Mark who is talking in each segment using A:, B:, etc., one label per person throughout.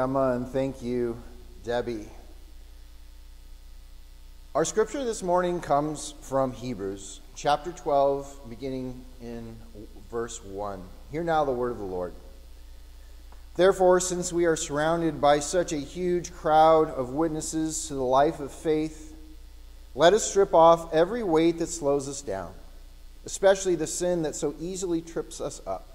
A: Emma, and thank you, Debi. Our scripture this morning comes from Hebrews, chapter 12, beginning in verse 1. Hear now the word of the Lord. Therefore, since we are surrounded by such a huge crowd of witnesses to the life of faith, let us strip off every weight that slows us down, especially the sin that so easily trips us up.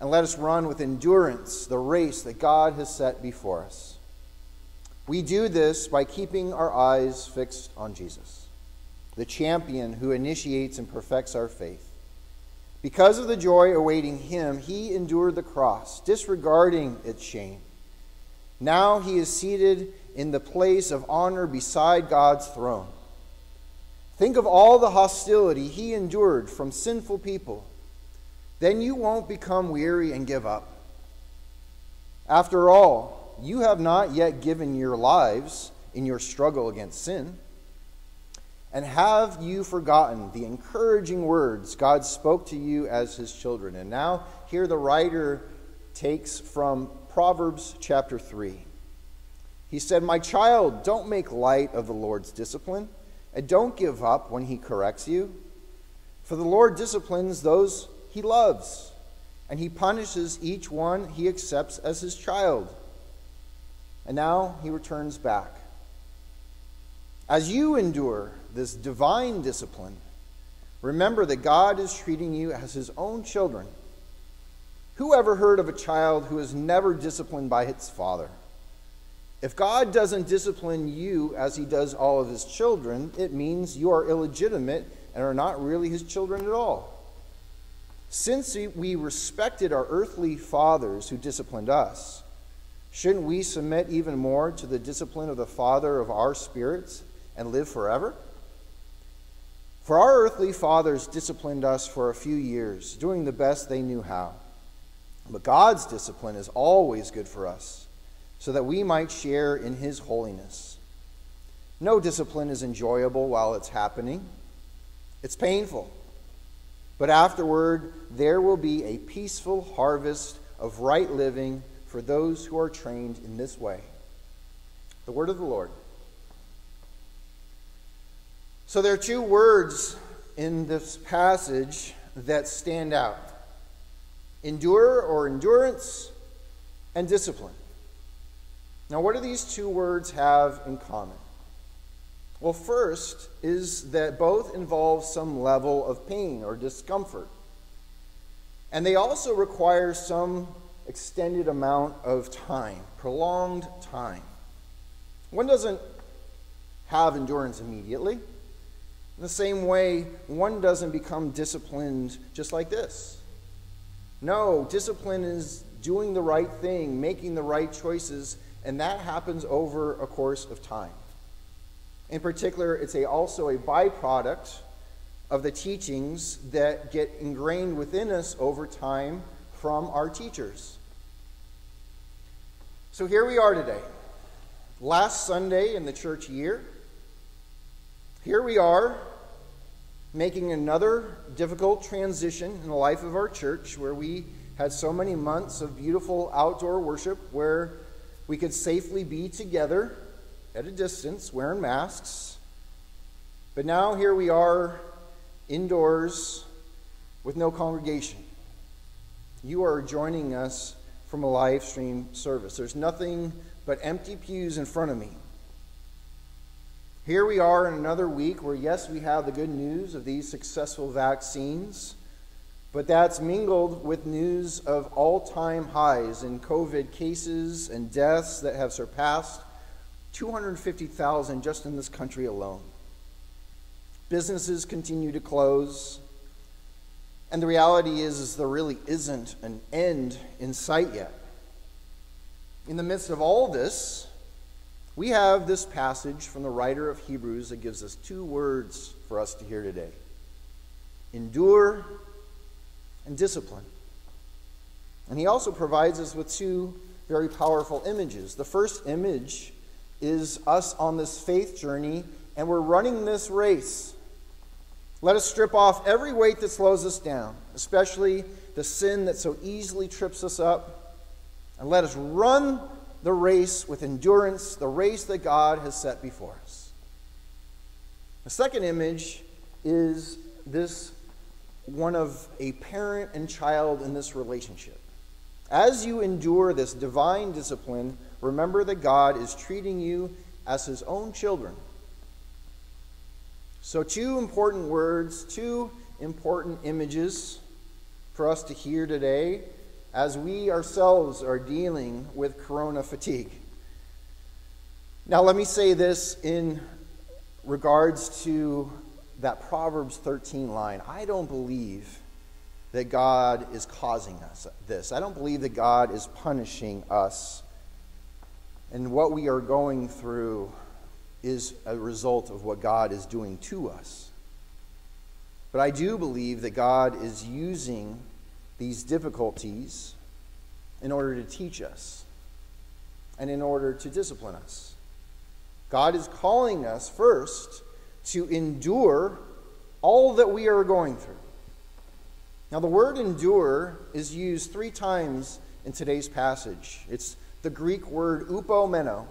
A: And let us run with endurance the race that God has set before us. We do this by keeping our eyes fixed on Jesus, the champion who initiates and perfects our faith. Because of the joy awaiting him, he endured the cross, disregarding its shame. Now he is seated in the place of honor beside God's throne. Think of all the hostility he endured from sinful people. Then you won't become weary and give up. After all, you have not yet given your lives in your struggle against sin. And have you forgotten the encouraging words God spoke to you as his children? And now, here the writer takes from Proverbs chapter 3. He said, My child, don't make light of the Lord's discipline, and don't give up when he corrects you. For the Lord disciplines those he loves, and he punishes each one he accepts as his child. And now he returns back. As you endure this divine discipline, remember that God is treating you as his own children. Who ever heard of a child who is never disciplined by its father? If God doesn't discipline you as he does all of his children, it means you are illegitimate and are not really his children at all. Since we respected our earthly fathers who disciplined us, shouldn't we submit even more to the discipline of the Father of our spirits and live forever? For our earthly fathers disciplined us for a few years, doing the best they knew how. But God's discipline is always good for us, so that we might share in His holiness. No discipline is enjoyable while it's happening, it's painful. But afterward, there will be a peaceful harvest of right living for those who are trained in this way. The word of the Lord. So there are two words in this passage that stand out endure or endurance, and discipline. Now, what do these two words have in common? Well, first is that both involve some level of pain or discomfort. And they also require some extended amount of time, prolonged time. One doesn't have endurance immediately. In the same way, one doesn't become disciplined just like this. No, discipline is doing the right thing, making the right choices, and that happens over a course of time. In particular, it's a, also a byproduct of the teachings that get ingrained within us over time from our teachers. So here we are today, last Sunday in the church year. Here we are making another difficult transition in the life of our church where we had so many months of beautiful outdoor worship where we could safely be together at a distance wearing masks. But now here we are indoors with no congregation. You are joining us from a live stream service. There's nothing but empty pews in front of me. Here we are in another week where, yes, we have the good news of these successful vaccines, but that's mingled with news of all time highs in COVID cases and deaths that have surpassed 250,000 just in this country alone. Businesses continue to close. And the reality is, is there really isn't an end in sight yet. In the midst of all this, we have this passage from the writer of Hebrews that gives us two words for us to hear today endure and discipline. And he also provides us with two very powerful images. The first image is us on this faith journey, and we're running this race. Let us strip off every weight that slows us down, especially the sin that so easily trips us up, and let us run the race with endurance, the race that God has set before us. The second image is this one of a parent and child in this relationship. As you endure this divine discipline, remember that God is treating you as his own children. So, two important words, two important images for us to hear today as we ourselves are dealing with corona fatigue. Now, let me say this in regards to that Proverbs 13 line. I don't believe that God is causing us this. I don't believe that God is punishing us. And what we are going through is a result of what God is doing to us. But I do believe that God is using these difficulties in order to teach us and in order to discipline us. God is calling us first to endure all that we are going through. Now, the word endure is used three times in today's passage. It's the Greek word upomeno.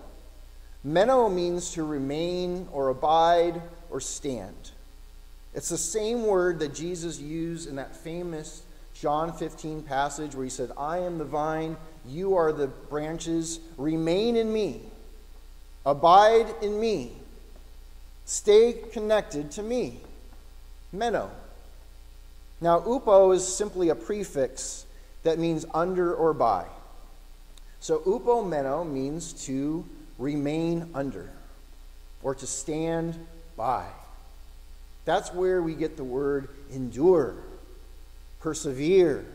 A: Meno means to remain or abide or stand. It's the same word that Jesus used in that famous John 15 passage where he said, I am the vine, you are the branches, remain in me, abide in me, stay connected to me. Meno. Now, upo is simply a prefix that means under or by. So, upomeno means to remain under or to stand by. That's where we get the word endure persevere,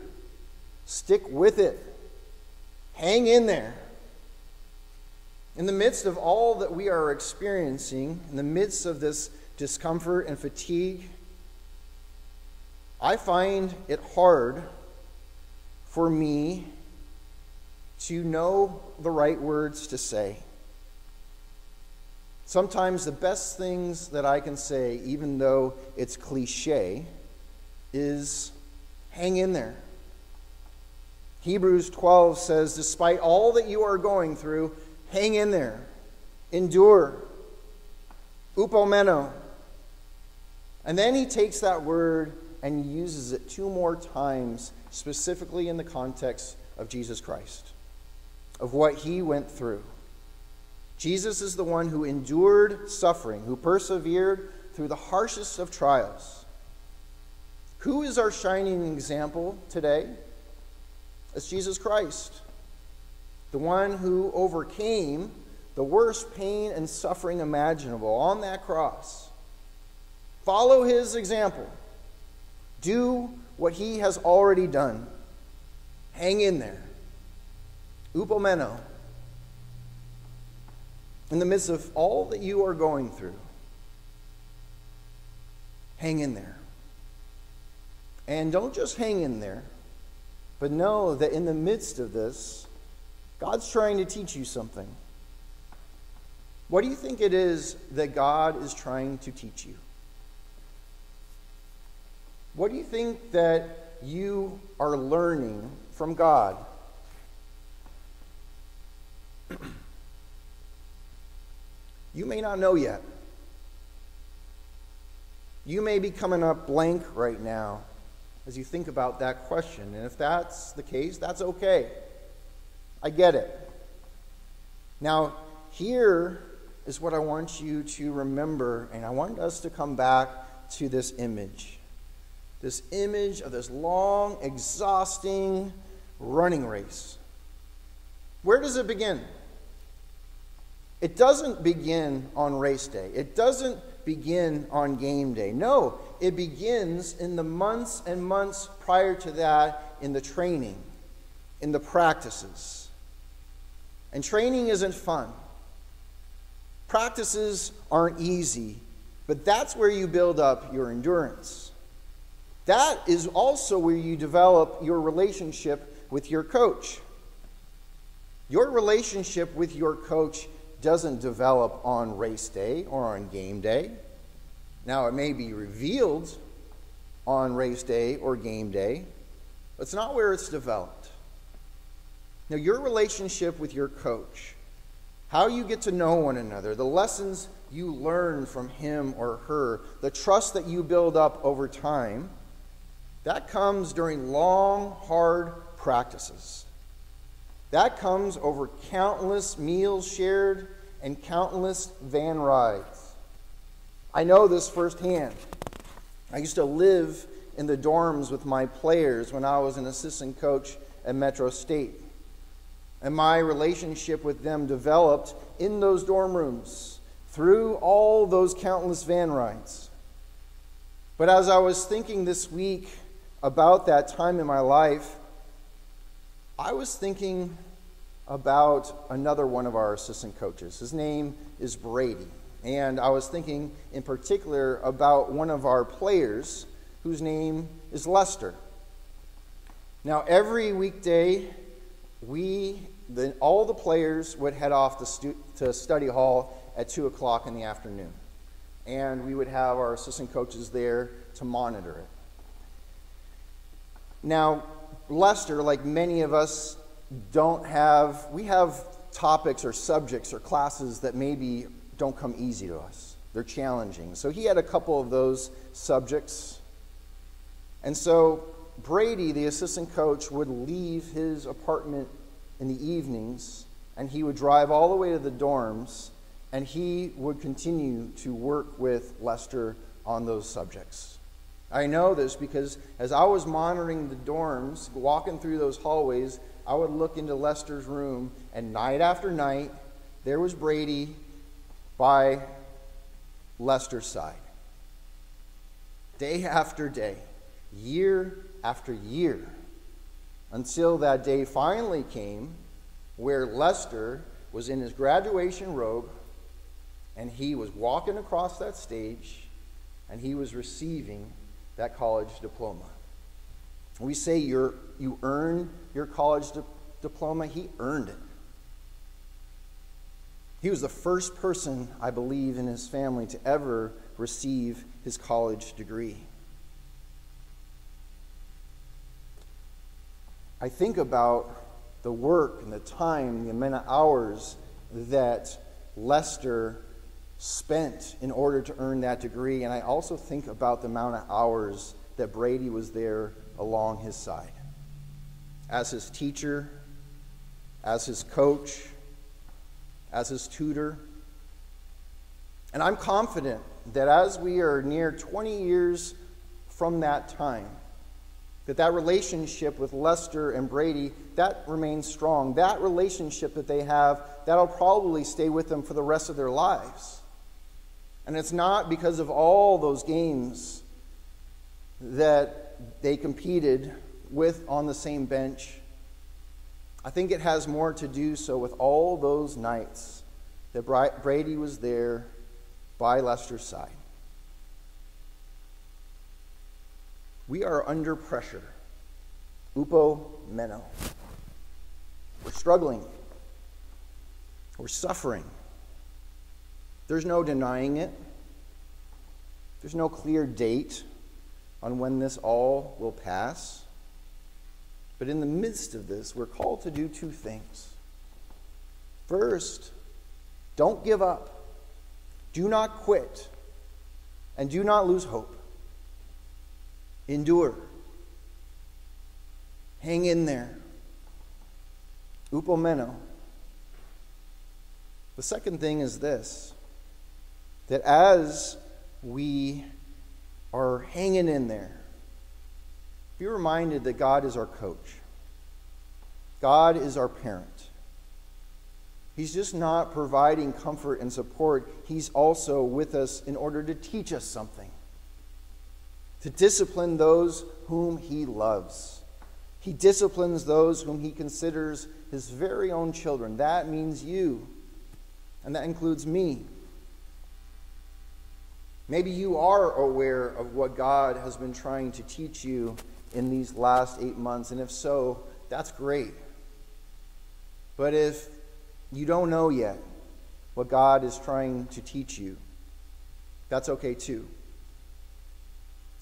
A: stick with it, hang in there. In the midst of all that we are experiencing, in the midst of this discomfort and fatigue, I find it hard for me to know the right words to say. Sometimes the best things that I can say, even though it's cliche, is Hang in there. Hebrews 12 says, despite all that you are going through, hang in there. Endure. Upomeno. And then he takes that word and uses it two more times, specifically in the context of Jesus Christ, of what he went through. Jesus is the one who endured suffering, who persevered through the harshest of trials. Who is our shining example today? It's Jesus Christ, the one who overcame the worst pain and suffering imaginable on that cross. Follow his example. Do what he has already done. Hang in there. Upomeno. In the midst of all that you are going through, hang in there. And don't just hang in there, but know that in the midst of this, God's trying to teach you something. What do you think it is that God is trying to teach you? What do you think that you are learning from God? you may not know yet. You may be coming up blank right now as you think about that question. And if that's the case, that's okay. I get it. Now, here is what I want you to remember, and I want us to come back to this image. This image of this long, exhausting running race. Where does it begin? It doesn't begin on race day. It doesn't begin on game day. No, it begins in the months and months prior to that in the training, in the practices. And training isn't fun. Practices aren't easy, but that's where you build up your endurance. That is also where you develop your relationship with your coach. Your relationship with your coach doesn't develop on race day or on game day. Now, it may be revealed on race day or game day, but it's not where it's developed. Now, your relationship with your coach, how you get to know one another, the lessons you learn from him or her, the trust that you build up over time, that comes during long, hard practices. That comes over countless meals shared and countless van rides. I know this firsthand. I used to live in the dorms with my players when I was an assistant coach at Metro State. And my relationship with them developed in those dorm rooms through all those countless van rides. But as I was thinking this week about that time in my life, I was thinking about another one of our assistant coaches. His name is Brady. And I was thinking in particular about one of our players whose name is Lester. Now, every weekday, we, the, all the players would head off to, stu- to study hall at 2 o'clock in the afternoon. And we would have our assistant coaches there to monitor it. Now, Lester, like many of us, don't have, we have topics or subjects or classes that maybe don't come easy to us. They're challenging. So he had a couple of those subjects. And so Brady, the assistant coach, would leave his apartment in the evenings and he would drive all the way to the dorms and he would continue to work with Lester on those subjects. I know this because as I was monitoring the dorms, walking through those hallways, I would look into Lester's room, and night after night, there was Brady by Lester's side. Day after day, year after year, until that day finally came where Lester was in his graduation robe and he was walking across that stage and he was receiving that college diploma. We say you you earn your college di- diploma, he earned it. He was the first person, I believe, in his family to ever receive his college degree. I think about the work and the time, the amount of hours that Lester spent in order to earn that degree. And I also think about the amount of hours that Brady was there along his side as his teacher, as his coach, as his tutor. And I'm confident that as we are near 20 years from that time, that that relationship with Lester and Brady, that remains strong. That relationship that they have, that'll probably stay with them for the rest of their lives. And it's not because of all those games that they competed with on the same bench. I think it has more to do so with all those nights that Brady was there by Lester's side. We are under pressure. Upo meno. We're struggling. We're suffering. There's no denying it. There's no clear date on when this all will pass. But in the midst of this, we're called to do two things. First, don't give up, do not quit, and do not lose hope. Endure. Hang in there. Upomeno. The second thing is this that as we are hanging in there, be reminded that God is our coach, God is our parent. He's just not providing comfort and support, He's also with us in order to teach us something, to discipline those whom He loves. He disciplines those whom He considers His very own children. That means you, and that includes me. Maybe you are aware of what God has been trying to teach you in these last eight months, and if so, that's great. But if you don't know yet what God is trying to teach you, that's okay too.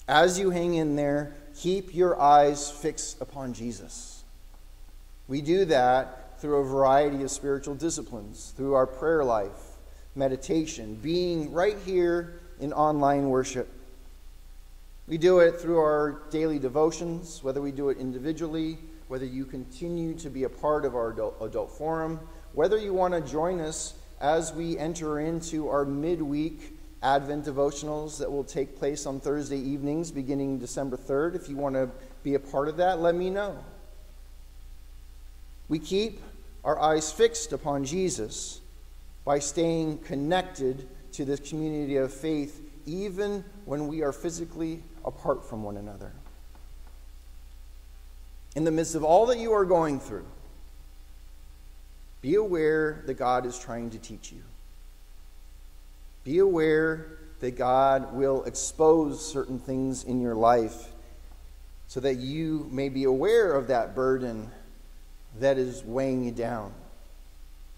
A: As you hang in there, keep your eyes fixed upon Jesus. We do that through a variety of spiritual disciplines, through our prayer life, meditation, being right here in online worship. We do it through our daily devotions, whether we do it individually, whether you continue to be a part of our adult, adult forum, whether you want to join us as we enter into our midweek Advent devotionals that will take place on Thursday evenings beginning December 3rd. If you want to be a part of that, let me know. We keep our eyes fixed upon Jesus by staying connected to this community of faith, even when we are physically apart from one another. In the midst of all that you are going through, be aware that God is trying to teach you. Be aware that God will expose certain things in your life so that you may be aware of that burden that is weighing you down.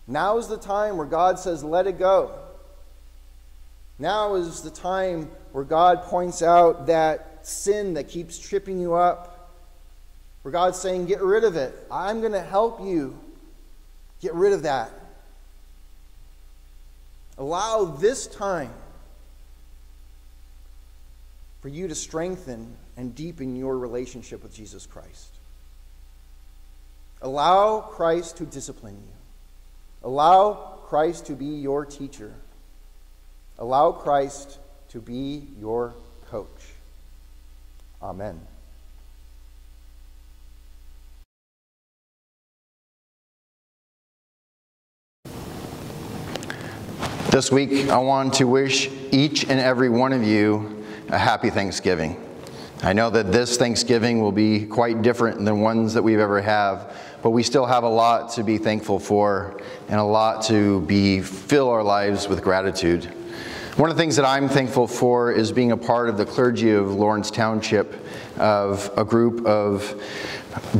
A: Now is the time where God says, let it go. Now is the time where God points out that sin that keeps tripping you up, where God's saying, Get rid of it. I'm going to help you get rid of that. Allow this time for you to strengthen and deepen your relationship with Jesus Christ. Allow Christ to discipline you. Allow Christ to be your teacher. Allow Christ to be your coach. Amen. This week, I want to wish each and every one of you a happy Thanksgiving. I know that this Thanksgiving will be quite different than ones that we've ever have, but we still have a lot to be thankful for and a lot to be fill our lives with gratitude. One of the things that I'm thankful for is being a part of the clergy of Lawrence Township, of a group of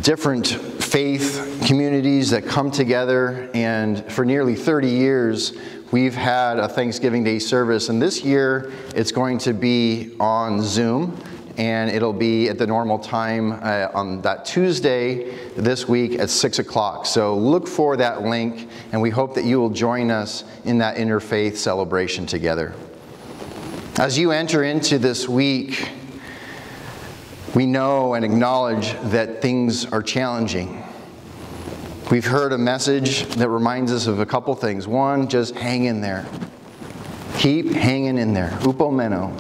A: different faith communities that come together, and for nearly 30 years, we've had a Thanksgiving Day service, and this year it's going to be on Zoom and it'll be at the normal time uh, on that Tuesday this week at 6 o'clock. So look for that link, and we hope that you will join us in that interfaith celebration together. As you enter into this week, we know and acknowledge that things are challenging. We've heard a message that reminds us of a couple things. One, just hang in there. Keep hanging in there. Upomeno.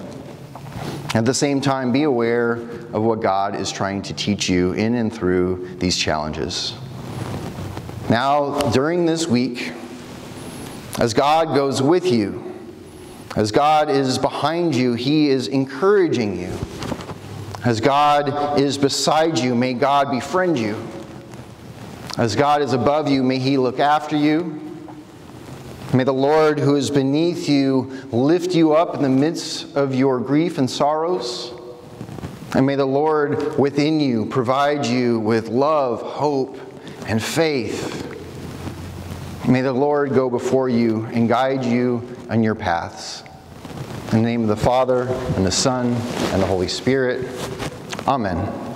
A: At the same time, be aware of what God is trying to teach you in and through these challenges. Now, during this week, as God goes with you, as God is behind you, He is encouraging you. As God is beside you, may God befriend you. As God is above you, may He look after you. May the Lord who is beneath you lift you up in the midst of your grief and sorrows. And may the Lord within you provide you with love, hope, and faith. May the Lord go before you and guide you on your paths. In the name of the Father, and the Son, and the Holy Spirit. Amen.